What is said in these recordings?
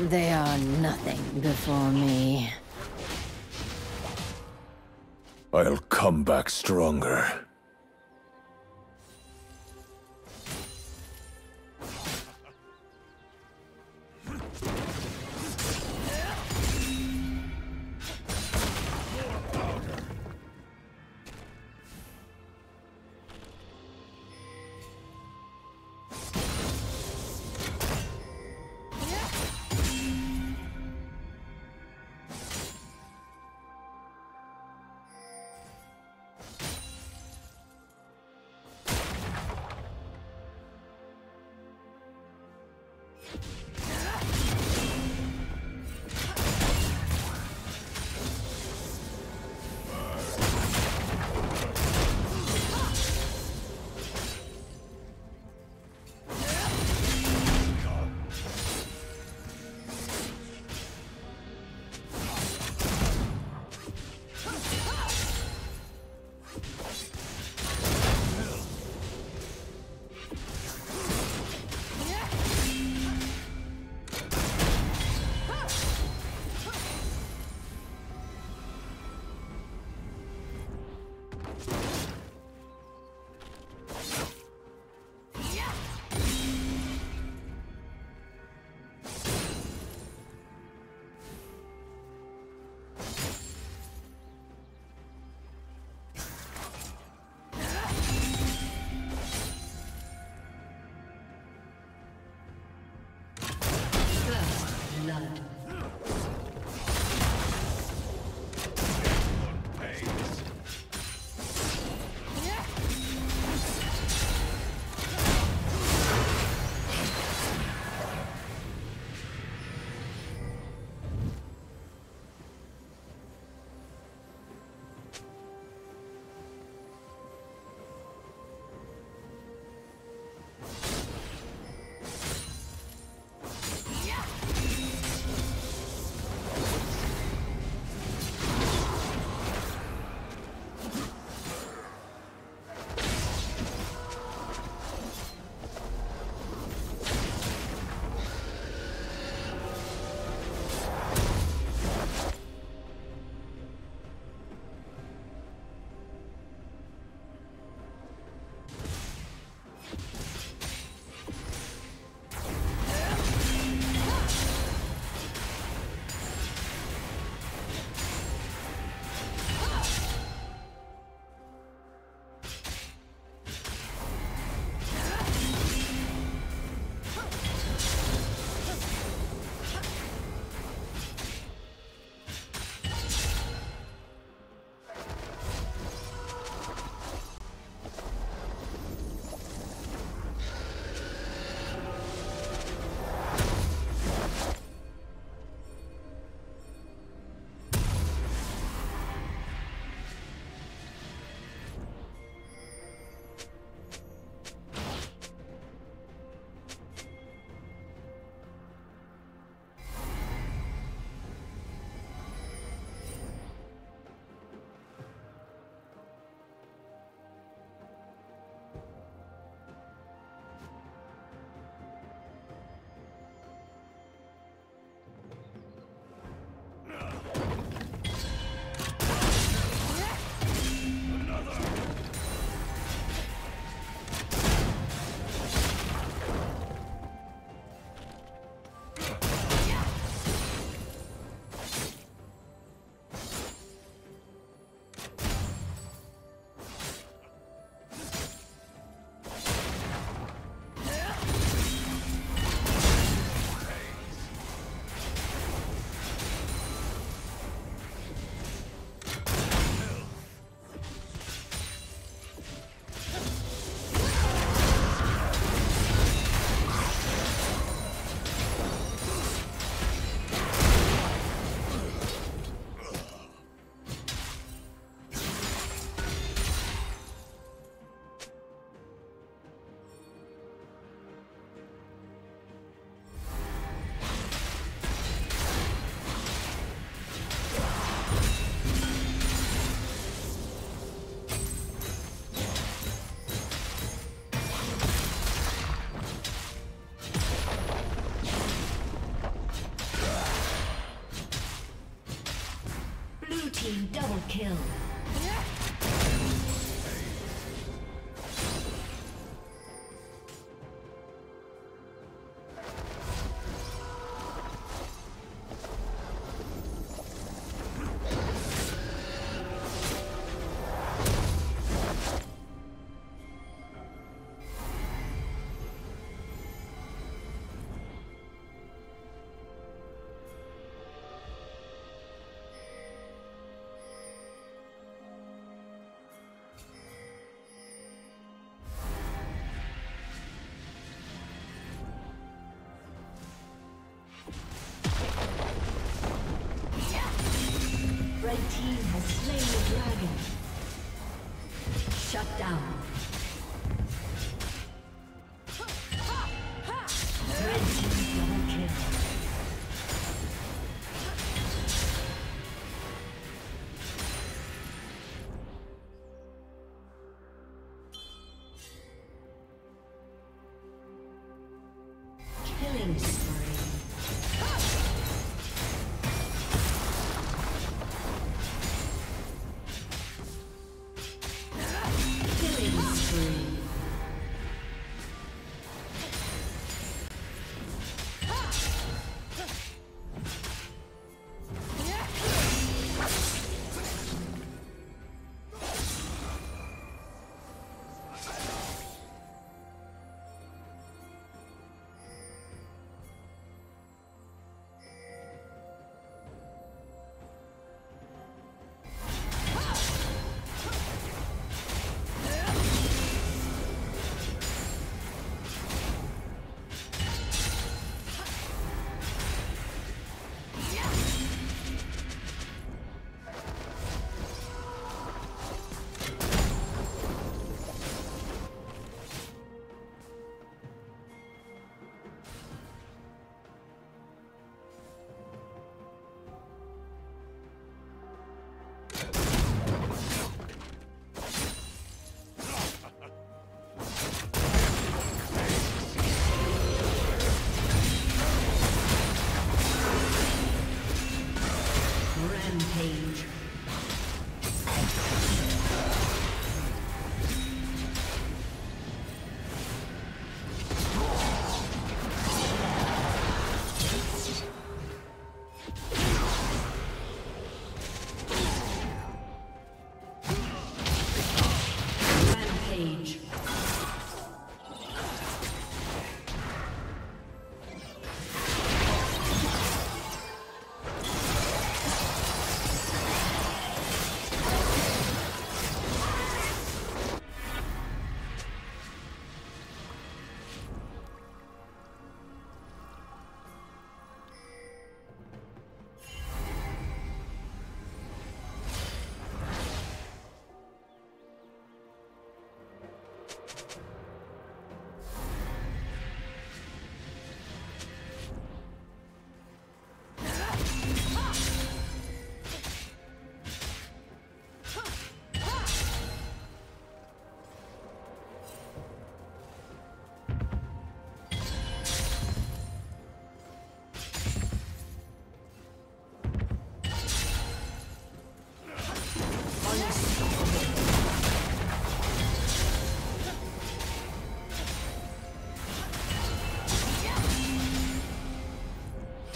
They are nothing before me. I'll come back stronger. Yeah. kill. Red team has slain the dragon. Shut down. Red team. Killing.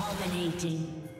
Dominating.